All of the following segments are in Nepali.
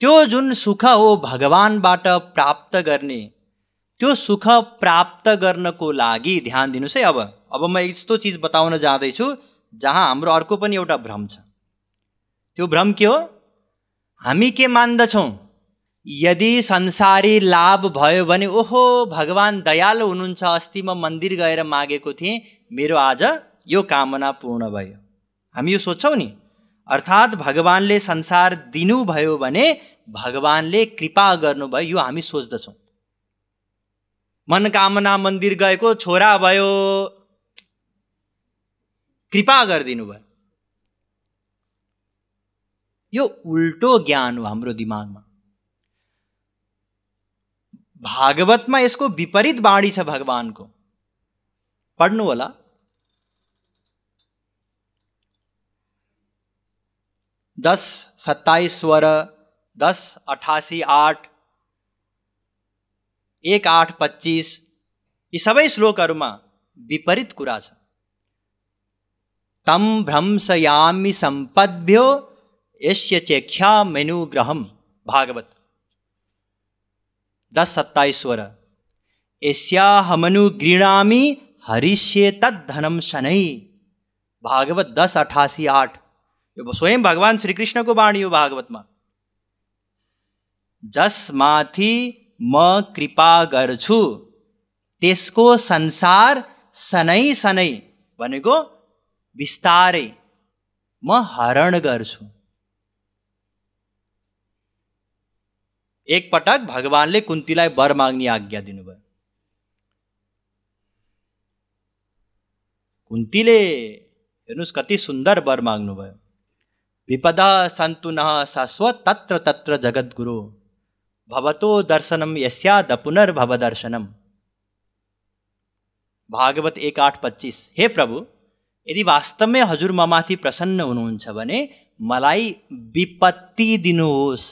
त्यो जुन सुख हो भगवान्बाट प्राप्त गर्ने त्यो सुख प्राप्त गर्नको लागि ध्यान दिनुहोस् है अब। अब म यस्तो चिज बताउन जाँदैछु जहाँ हाम्रो अर्को पनि एउटा भ्रम छ। त्यो भ्रम के हो? हामी के मान्दछौँ? यदि संसारी लाभ भयो भने ओहो भगवान् दयालु हुनुहुन्छ अस्ति म मन्दिर गएर मागेको थिएँ मेरो आज यो कामना पूर्ण भयो। हामी यो सोच्छौँ नि? अर्थात् भगवान्ले संसार दिनुभयो भने भगवान्ले कृपा गर्नुभयो यो हामी सोच्दछौँ। मनकामना मन्दिर गएको छोरा भयो कृपा गरिदिनु भयो। यो उल्टो ज्ञान हो हाम्रो दिमागमा। भागवतमा यसको विपरीत बाणी छ भगवानको। पढ्नु होला। दस सत्ताइस स्वर, दस, अठासी, आठ, एक, आठ, पच्चिस, यी सबै श्लोकहरूमा विपरीत कुरा तम भ्रंशयामी सम्पद्भ्यो यस्य चेक्षा मेनुग्रहम, भागवत। दस सत्ताइस स्वर गृणामी हरिष्ये तद्धनम शनै। भागवत दस, अठासी, आठ। यो स्वयं भगवान् श्रीकृष्णको बाणी हो भागवतमा। जसमाथि म कृपा गर्छु त्यसको संसार सनै सनै भनेको बिस्तारै म हरण गर्छु। एकपटक भगवान्ले कुन्तीलाई वर माग्ने आज्ञा दिनुभयो। कुन्तीले हेर्नुहोस् कति सुन्दर वर माग्नुभयो। विपद सन्तु न शाश्वत तत्र तत्र जगद्गुरु। भवतो दर्शनम यस्याद पुनर्भव दर्शनम भागवत एक आठ पच्चिस। हे प्रभु यदि वास्तवमै हजुर ममाथि प्रसन्न हुनुहुन्छ भने मलाई विपत्ति दिनुहोस्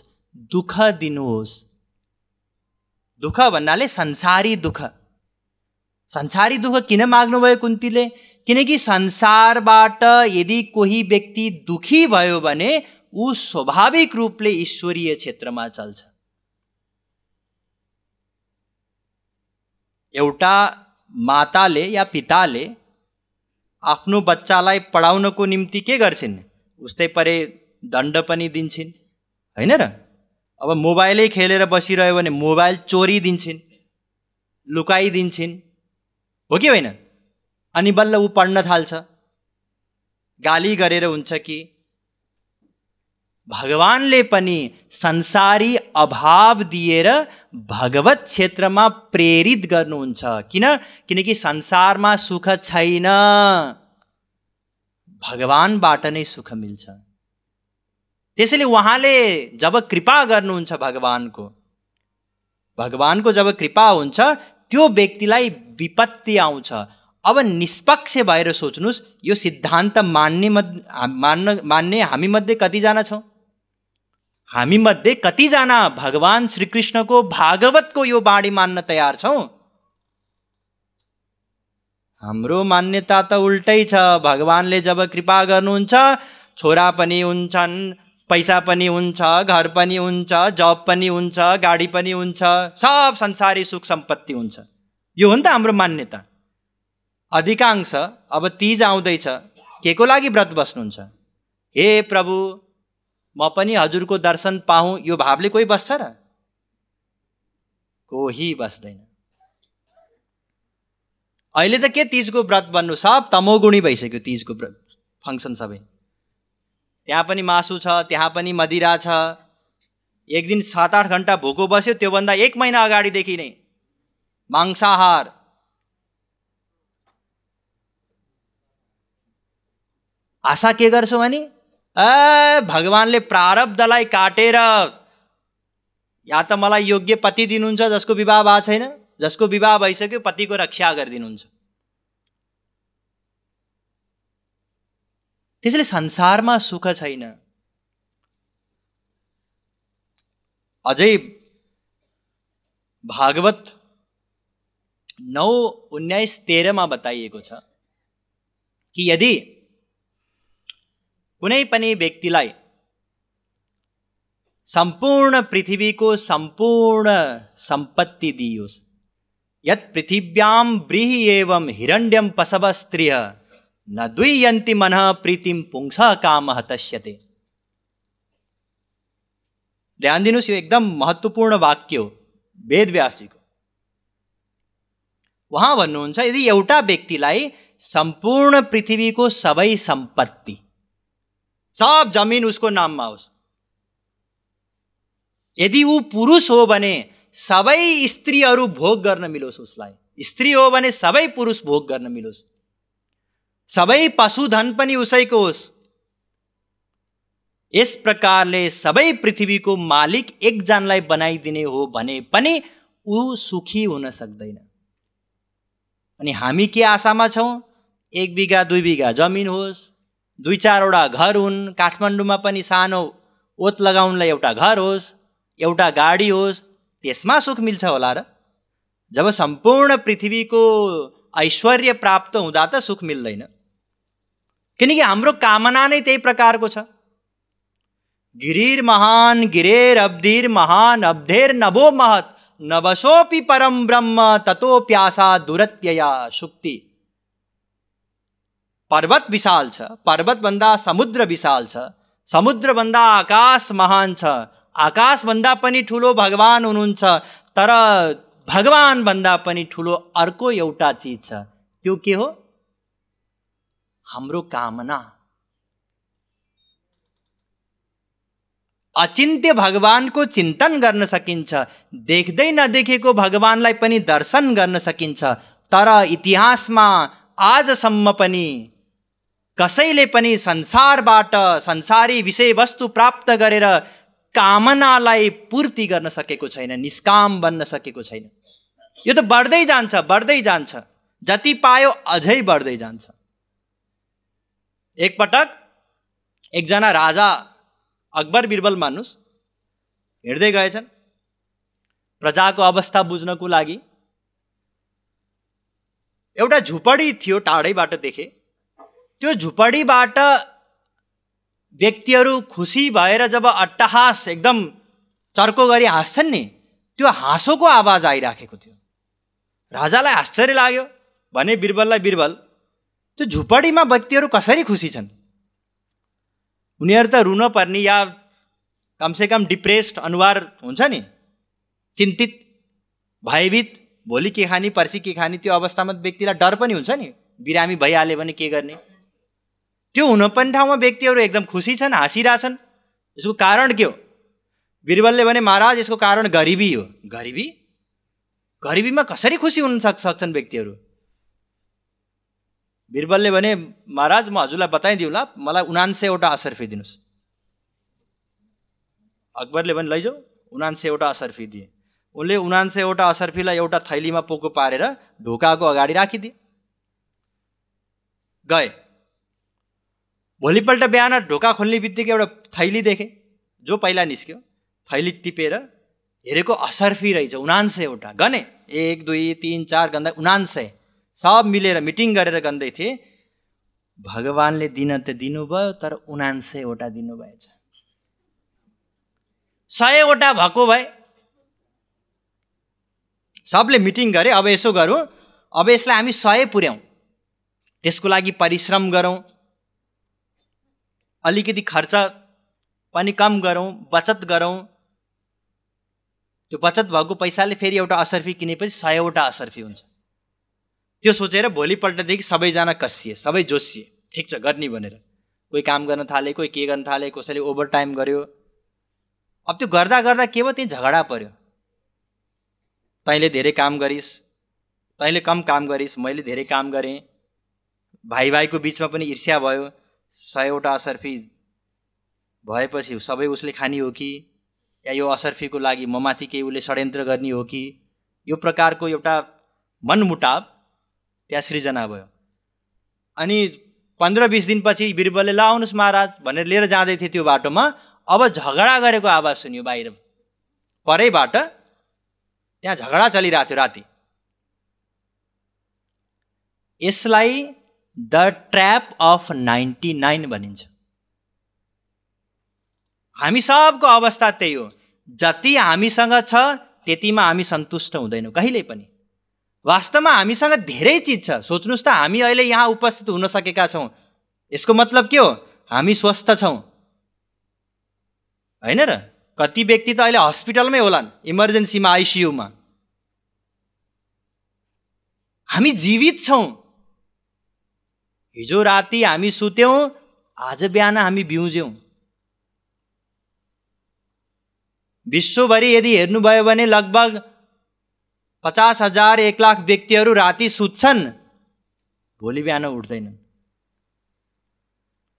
दुःख दिनुहोस्। दुःख भन्नाले संसारी दुःख। संसारी दुःख किन माग्नुभयो कुन्तीले? किनकि संसारबाट यदि कोही व्यक्ति दुखी भयो भने ऊ स्वाभाविक रूपले ईश्वरीय क्षेत्रमा चल्छ। एउटा माताले या पिताले आफ्नो बच्चालाई पढाउनको निम्ति के गर्छिन्? उस्तै परे दण्ड पनि दिन्छन् होइन र? अब मोबाइलै खेलेर बसिरह्यो भने मोबाइल चोरिदिन्छन् लुकाइदिन्छन् हो कि होइन? अनि बल्ल ऊ पढ्न थाल्छ। गाली गरेर हुन्छ कि भगवान्ले पनि संसारी अभाव दिएर भगवत क्षेत्रमा प्रेरित गर्नुहुन्छ। किन? किनकि संसारमा सुख छैन। भगवान्बाट नै सुख मिल्छ। त्यसैले उहाँले जब कृपा गर्नुहुन्छ भगवान्को भगवान्को जब कृपा हुन्छ त्यो व्यक्तिलाई विपत्ति आउँछ। अब निष्पक्ष भएर सोच्नुहोस् यो सिद्धान्त मान्ने मध्य मान्न मान्ने हामीमध्ये कतिजना छौँ? हामीमध्ये कतिजना भगवान् श्रीकृष्णको भागवतको यो बाणी मान्न तयार छौँ? हाम्रो मान्यता त उल्टै छ। भगवान्ले जब कृपा गर्नुहुन्छ छोरा पनि हुन्छन् पैसा पनि हुन्छ घर पनि हुन्छ जब पनि हुन्छ गाडी पनि हुन्छ सब संसारी सुख सम्पत्ति हुन्छ। यो हो नि त हाम्रो मान्यता। अधिकांश अब तिज आउँदैछ। के को लागि व्रत बस्नुहुन्छ? हे प्रभु म पनि हजुरको दर्शन पाऊँ यो भावले कोही बस्छ र? कोही बस्दैन। अहिले त के तिजको व्रत बन्नु? सब तमोगुणी भइसक्यो तिजको व्रत फङ्सन सबै। त्यहाँ पनि मासु छ त्यहाँ पनि मदिरा छ। एक दिन सात आठ घन्टा भोको बस्यो त्योभन्दा एक महिना अगाडिदेखि नै। मांसाहार। आशा के गर्छौ भने? ए भगवान्ले प्रारब्धलाई काटेर या त मलाई योग्य पति दिनुहुन्छ जसको विवाह भएको छैन? जसको विवाह भइसक्यो पतिको रक्षा गरिदिनुहुन्छ। त्यसैले संसारमा सुख छैन। अझै भागवत नौ उन्नाइस तेह्रमा बताइएको छ कि यदि कुनै पनि व्यक्तिलाई सम्पूर्ण पृथ्वीको सम्पूर्ण सम्पत्ति दिइयोस्। यत् पृथिव्याम ब्रीहि एवं हिरण्यम पशव स्त्रिय न दुयन्ति मन प्रीतिम पुंस काम तस्यते। ध्यान दिनुहोस् यो एकदम महत्त्वपूर्ण वाक्य हो वेद व्यासजीको उहाँ भन्नुहुन्छ यदि एउटा व्यक्तिलाई सम्पूर्ण पृथ्वीको सबै सम्पत्ति सब जमिन उसको नाममा होस्। यदि ऊ पुरुष हो भने सबै स्त्रीहरू भोग गर्न मिलोस् उसलाई। स्त्री हो भने सबै पुरुष भोग गर्न मिलोस्। सबै पशुधन पनि उसैको होस्। यस प्रकारले सबै पृथ्वीको मालिक एकजनालाई बनाइदिने हो भने पनि ऊ सुखी हुन सक्दैन। अनि हामी के आशामा छौँ? एक बिघा दुई बिघा जमिन होस्। दुई चारवटा घर हुन् काठमाडौँमा पनि सानो ओत लगाउनलाई एउटा घर होस् एउटा गाडी होस् त्यसमा सुख मिल्छ होला र। जब सम्पूर्ण पृथ्वीको ऐश्वर्य प्राप्त हुँदा त सुख मिल्दैन। किनकि हाम्रो कामना नै त्यही प्रकारको छ। गिरिर महान गिरेर अब्धिर महान अब्धेर नभो महत नवसोपि परम ब्रह्म ततो प्यासा दुरत्यया सुक्ति पर्वत विशाल छ। पर्वतभन्दा समुद्र विशाल छ। समुद्रभन्दा आकाश महान छ। आकाशभन्दा पनि ठुलो भगवान् हुनुहुन्छ। तर भगवान्भन्दा पनि ठुलो अर्को एउटा चिज छ। त्यो के हो? हाम्रो कामना। अचिन्त्य भगवानको चिन्तन गर्न सकिन्छ। देख्दै नदेखेको भगवान्लाई पनि दर्शन गर्न सकिन्छ। तर इतिहासमा आजसम्म पनि कसैले पनि संसारबाट संसारी विषयवस्तु प्राप्त गरेर कामनालाई पूर्ति गर्न सकेको छैन निष्काम बन्न सकेको छैन। यो त बढ्दै जान्छ बढ्दै जान्छ। जति पायो अझै बढ्दै जान्छ। एकपटक एकजना राजा अकबर बिरबल मान्नुहोस् हिँड्दै गएछन्। प्रजाको अवस्था बुझ्नको लागि। एउटा झुपडी थियो टाढैबाट देखे। त्यो झुपडीबाट व्यक्तिहरू खुसी भएर जब अट्टहास एकदम चर्को गरी हाँस्छन् नि त्यो हाँसोको आवाज आइराखेको थियो। राजालाई आश्चर्य लाग्यो भने बिरबललाई बिरबल त्यो झुपडीमा व्यक्तिहरू कसरी खुसी छन्? उनीहरू त रुन पर्ने या कमसेकम डिप्रेस्ड अनुहार हुन्छ नि चिन्तित भयभीत भोलि के खाने पर्सि के खाने त्यो अवस्थामा व्यक्तिलाई डर पनि हुन्छ नि बिरामी भइहाल्यो भने के गर्ने? त्यो हुन पनि ठाउँमा व्यक्तिहरू एकदम खुसी छन् हाँसिरहेछन् यसको कारण के हो? बिरबलले भने महाराज यसको कारण गरिबी हो। गरिबी? गरिबीमा कसरी खुसी हुन सक् सक्छन् व्यक्तिहरू? बिरबलले भने महाराज म हजुरलाई बताइदिउँला मलाई उनान्सेवटा असर्फी दिनुहोस् अकबरले भने लैजाऊ उनान्सेवटा असर्फी दिए उनले उनान्सेवटा असर्फीलाई एउटा थैलीमा पोको पारेर ढोकाको अगाडि राखिदिए। गए। भोलिपल्ट बिहान ढोका खोल्ने बित्तिकै एउटा थैली देखेँ जो पहिला निस्क्यो। थैली टिपेर हेरेको असर्फी रहेछ उनान्सय एउटा गने। एक दुई तिन चार गन्दा उनान्सय। सब मिलेर मिटिङ गरेर गन्दै थिए। भगवान्ले दिन त दिनुभयो तर उनान्सयवटा दिनुभएछ। सयवटा भएको भए सबले मिटिङ गरे अब यसो गरौँ। अब यसलाई हामी सय पुर्याउँ। त्यसको लागि परिश्रम गरौँ। अलिकति खर्च पनि कम गरौँ बचत गरौँ। त्यो बचत भएको पैसाले फेरि एउटा असर्फी किनेपछि सयवटा असर्फी हुन्छ। त्यो सोचेर भोलिपल्टदेखि सबैजना कसिए सबै जोसिए। ठिक छ गर्ने भनेर। कोही काम गर्न थाले कोही के गर्न थाले कसैले ओभर टाइम गर्यो। अब त्यो गर्दा गर्दा के भयो त्यही झगडा पऱ्यो तैँले धेरै काम गरिस् तैँले कम काम गरिस् मैले धेरै काम गरेँ। भाइ भाइको बिचमा पनि ईर्ष्या भयो। सयवटा असर्फी भएपछि सबै उसले खाने हो कि? या यो असर्फीको लागि म माथि केही उसले षड्यन्त्र गर्ने हो कि? यो प्रकारको एउटा मनमुटाव त्यहाँ सृजना भयो। अनि पन्ध्र बिस दिनपछि बिरबलले ल आउनुहोस् महाराज भनेर लिएर जाँदै थिए त्यो बाटोमा। अब झगडा गरेको आवाज सुन्यो बाहिर। परैबाट त्यहाँ झगडा चलिरहेको थियो राति। यसलाई the trap of ninety nine भनिन्छ। हामी सबको अवस्था त्यही हो। जति हामीसँग छ त्यतिमा हामी सन्तुष्ट हुँदैनौँ कहिल्यै पनि। वास्तवमा हामीसँग धेरै चिज छ। सोच्नुहोस् त हामी अहिले यहाँ उपस्थित हुन सकेका छौँ। यसको मतलब के हो? हामी स्वस्थ छौँ। होइन र? कति व्यक्ति त अहिले हस्पिटलमै होलान् इमर्जेन्सीमा आइसियुमा। हामी जीवित छौँ। हिजो राति हामी सुत्यौँ आज बिहान हामी बिउज्यौँ विश्वभरि यदि हेर्नुभयो भने लगभग पचास हजार एक लाख व्यक्तिहरू राति सुत्छन्। भोलि बिहान उठ्दैनन्।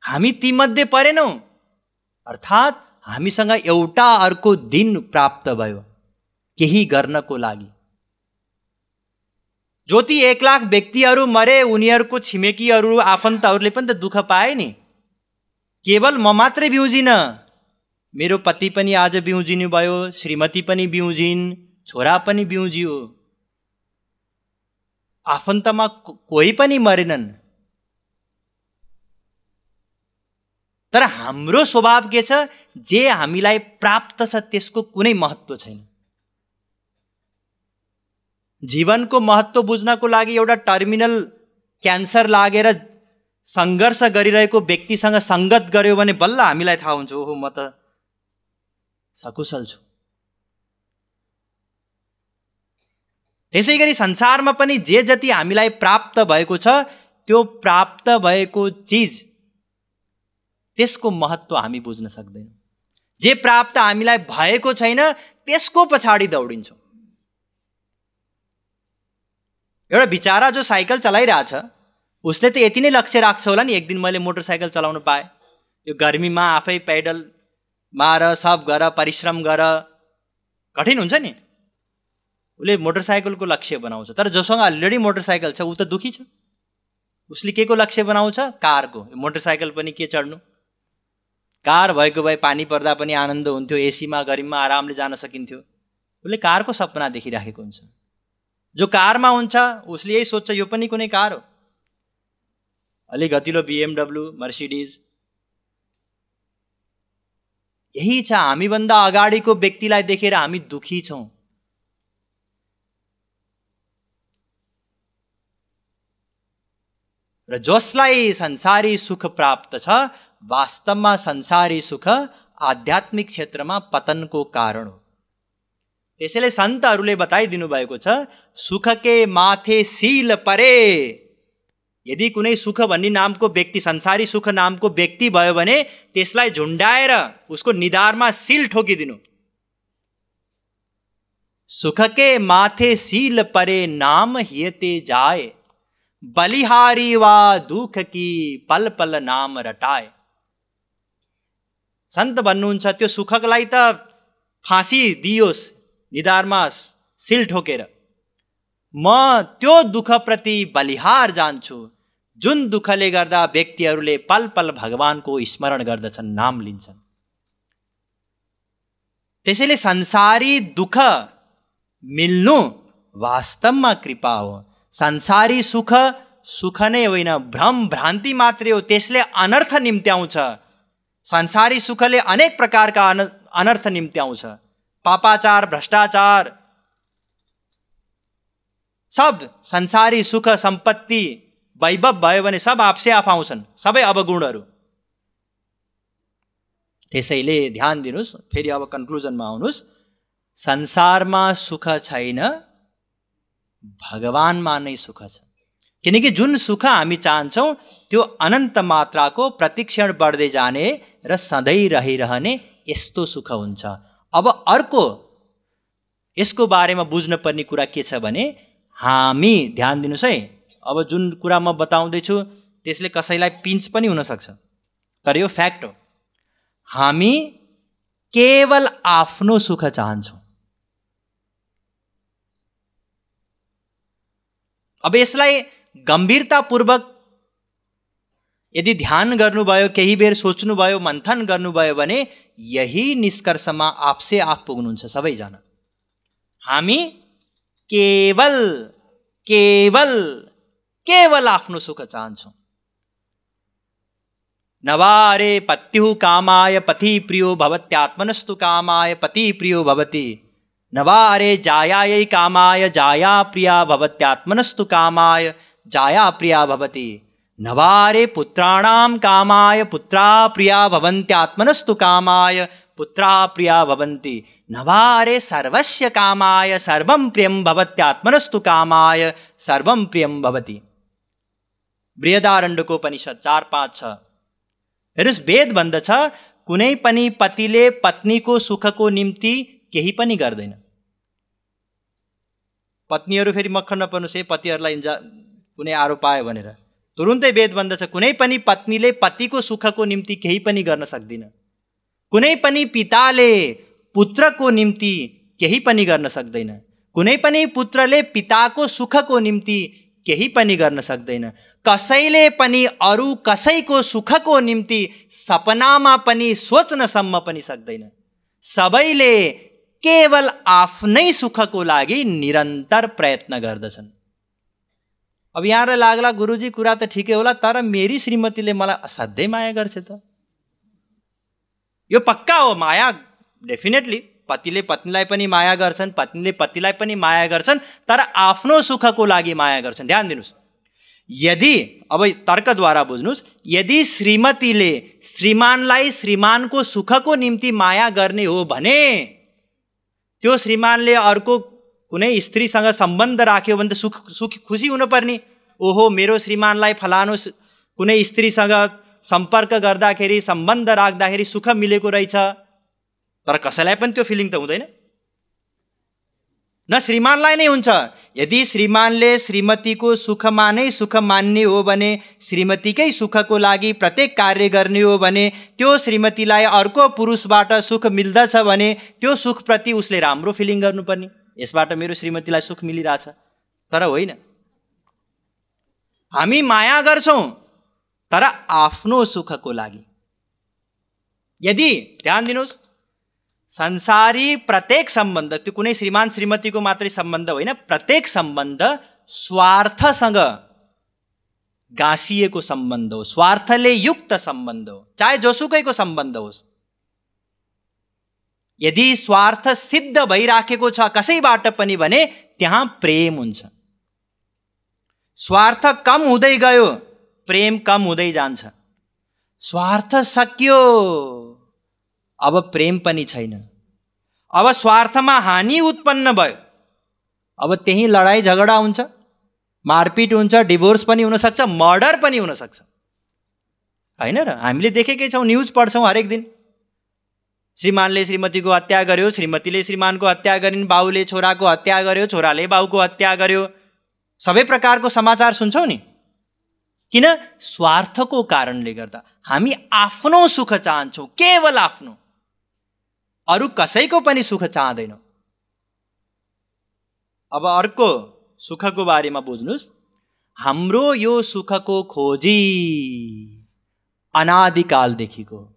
हामी तीमध्ये परेनौँ। अर्थात् हामीसँग एउटा अर्को दिन प्राप्त भयो। केही गर्नको लागि। ज्योति एक लाख व्यक्तिहरू मरे उनीहरूको छिमेकीहरू आफन्तहरूले पनि त दुःख पाए नि। केवल म मात्रै बिउजिन। मेरो पति पनि आज बिउजिनु भयो श्रीमती पनि बिउजिन् छोरा पनि बिउजियो। आफन्तमा कोही पनि मरेनन्। तर हाम्रो स्वभाव के छ? जे हामीलाई प्राप्त छ त्यसको कुनै महत्त्व छैन। जीवनको महत्त्व बुझ्नको लागि एउटा टर्मिनल क्यान्सर लागेर सङ्घर्ष गरिरहेको व्यक्तिसँग सङ्गत गर्यो भने बल्ल हामीलाई थाहा हुन्छ ओहो म त सकुशल छु। त्यसै गरी संसारमा पनि जे जति हामीलाई प्राप्त भएको छ त्यो प्राप्त भएको चिज त्यसको महत्त्व हामी बुझ्न सक्दैनौँ। जे प्राप्त हामीलाई भएको छैन त्यसको पछाडि दौडिन्छौँ। एउटा बिचारा जो साइकल चलाइरहेछ उसले त यति नै लक्ष्य राख्छ होला नि एक दिन मैले मोटरसाइकल चलाउनु पाएँ। यो गर्मीमा आफै पेडल मार सब गर परिश्रम गर कठिन हुन्छ नि। उसले मोटरसाइकलको लक्ष्य बनाउँछ। तर जोसँग अलरेडी मोटरसाइकल छ ऊ त दुखी छ। उसले के को लक्ष्य बनाउँछ? कारको। मोटरसाइकल पनि के चढ्नु? कार भएको भए पानी पर्दा पनि आनन्द हुन्थ्यो एसीमा गरिममा आरामले जान सकिन्थ्यो। उसले कारको सपना देखिराखेको हुन्छ। जो कारमा हुन्छ उसले यही सोध्छ यो पनि कुनै कार हो? अलिक गतिलो बिएमडब्लु मर्सिडिज यही छ हामीभन्दा अगाडिको व्यक्तिलाई देखेर हामी दुखी छौँ। र जसलाई संसारी सुख प्राप्त छ वास्तवमा संसारी सुख आध्यात्मिक क्षेत्रमा पतनको कारण हो। त्यसैले सन्तहरूले बताइदिनु भएको छ सुखके माथे सिल परे। यदि कुनै सुख भन्ने नामको व्यक्ति संसारी सुख नामको व्यक्ति भयो भने त्यसलाई झुन्डाएर उसको निधारमा सिल ठोकिदिनु। सुखके माथे सिल परे नाम हियते जाए बलिहारी वा दुख कि पल पल नाम रटाए? सन्त भन्नुहुन्छ त्यो सुखलाई त फाँसी दियोस् निधारमा सिल ठोकेर म त्यो दुःखप्रति बलिहार जान्छु जुन दुःखले गर्दा व्यक्तिहरूले पल पल भगवान्को स्मरण गर्दछन् नाम लिन्छन्। त्यसैले संसारी दुःख मिल्नु वास्तवमा कृपा हो। संसारी सुख सुख नै होइन भ्रम भ्रान्ति मात्रै हो। त्यसले अनर्थ निम्त्याउँछ। संसारी सुखले अनेक प्रकारका अन अनर्थ निम्त्याउँछ। पापाचार भ्रष्टाचार। सब संसारी सुख सम्पत्ति वैभव भयो भने सब आफसे आफ आउँछन्। सबै अवगुणहरू त्यसैले ध्यान दिनुहोस् फेरि अब कन्क्लुजनमा आउनुहोस्। संसारमा सुख छैन भगवान्मा नै सुख छ। किनकि जुन सुख हामी चाहन्छौँ त्यो अनन्त मात्राको प्रतिक्षण बढ्दै जाने र सधैँ रहिरहने यस्तो सुख हुन्छ। अब अर्को यसको बारेमा बुझ्नुपर्ने कुरा के छ भने हामी ध्यान दिनुहोस् है। अब जुन कुरा म बताउँदैछु त्यसले कसैलाई पिन्च पनि हुनसक्छ। तर यो फ्याक्ट हो। हामी केवल आफ्नो सुख चाहन्छौँ। अब यसलाई गम्भीरतापूर्वक यदि ध्यान गर्नुभयो केही बेर सोच्नुभयो मन्थन गर्नुभयो भने यही निष्कर्षमा आफसे आफ पुग्नुहुन्छ, सबैजना। हामी केवल केवल केवल आफ्नो सुख चाहन्छौँ। नवारे पत्यु कामाय पति प्रियो भवत्यात्मनस्तु कामाय पति प्रियो भवति। नवारे जायायै कामाय जाया प्रिया भवत्यात्मनस्तु कामाय जाया प्रिया भवति। नवारे पुत्राणां कामाय पुत्रा प्रिया भवन्त्यात्मनस्तु कामाय पुत्रा प्रिया भवन्ति। नवारे सर्वस्य कामाय सर्वं प्रियं भवत्यात्मनस्तु कामाय सर्वं प्रियं भवति। बृहदारण्डकोपनिषद चार पाँच छ। हेर्नुहोस् वेद भन्दछ कुनै पनि पतिले पत्नीको सुखको निम्ति केही पनि गर्दैन। पत्नीहरू फेरि मक्खन नपर्नुहोस् है पतिहरूलाई कुनै आरोप आयो भनेर। तुरुन्तै वेद भन्दछ कुनै पनि पत्नीले पतिको सुखको निम्ति केही पनि गर्न सक्दिन। कुनै पनि पिताले पुत्रको निम्ति केही पनि गर्न सक्दैन। कुनै पनि पुत्रले पिताको सुखको निम्ति केही पनि गर्न सक्दैन। कसैले पनि अरू कसैको सुखको निम्ति सपनामा पनि सोच्नसम्म पनि सक्दैन। सबैले केवल आफ्नै सुखको लागि निरन्तर प्रयत्न गर्दछन्। अब यहाँलाई लाग्ला गुरुजी कुरा त ठिकै होला तर मेरी श्रीमतीले मलाई असाध्यै माया गर्छ त। यो पक्का हो माया? डेफिनेटली पतिले पत्नीलाई पनि माया गर्छन् पत्नीले पतिलाई पनि माया गर्छन् तर आफ्नो सुखको लागि माया गर्छन्। ध्यान दिनुहोस्। यदि अब तर्कद्वारा बुझ्नुहोस् यदि श्रीमतीले श्रीमानलाई श्रीमानको सुखको निम्ति माया गर्ने हो भने त्यो श्रीमानले अर्को कुनै स्त्रीसँग सम्बन्ध राख्यो भने त सुख सुख खुसी हुनुपर्ने ओहो मेरो श्रीमानलाई फलानु कुनै स्त्रीसँग सम्पर्क गर्दाखेरि सम्बन्ध राख्दाखेरि सुख मिलेको रहेछ। तर कसैलाई पनि त्यो फिलिङ त हुँदैन। न श्रीमानलाई नै हुन्छ। यदि श्रीमानले श्रीमतीको सुखमा नै सुख मान्ने हो भने श्रीमतीकै सुखको लागि प्रत्येक कार्य गर्ने हो भने त्यो श्रीमतीलाई अर्को पुरुषबाट सुख मिल्दछ भने त्यो सुखप्रति उसले राम्रो फिलिङ गर्नुपर्ने। यसबाट मेरो श्रीमतीलाई सुख मिलिरहेछ। तर होइन। हामी माया गर्छौँ तर आफ्नो सुखको लागि। यदि ध्यान दिनुहोस् संसारी प्रत्येक सम्बन्ध त्यो कुनै श्रीमान श्रीमतीको मात्रै सम्बन्ध होइन प्रत्येक सम्बन्ध स्वार्थसँग गाँसिएको सम्बन्ध हो स्वार्थले युक्त सम्बन्ध हो चाहे जोसुकैको सम्बन्ध होस्। यदि स्वार्थ सिद्ध भइराखेको छ कसैबाट पनि भने त्यहाँ प्रेम हुन्छ। स्वार्थ कम हुँदै गयो प्रेम कम हुँदै जान्छ। स्वार्थ सक्यो अब प्रेम पनि छैन। अब स्वार्थमा हानि उत्पन्न भयो। अब त्यही लडाइँ झगडा हुन्छ मारपिट हुन्छ डिभोर्स पनि हुनसक्छ मर्डर पनि हुनसक्छ। होइन र? हामीले देखेकै छौँ न्युज पढ्छौँ हरेक दिन। श्रीमानले श्रीमतीको हत्या गर्यो श्रीमतीले श्रीमानको हत्या गरिन् बाउले छोराको हत्या गर्यो छोराले बाउको हत्या गर्यो। सबै प्रकारको समाचार सुन्छौँ नि। किन? स्वार्थको कारणले गर्दा। हामी आफ्नो सुख चाहन्छौँ केवल आफ्नो। अरू कसैको पनि सुख चाहँदैनौँ। अब अर्को सुखको बारेमा बुझ्नुहोस् हाम्रो यो सुखको खोजी अनादिकालदेखिको।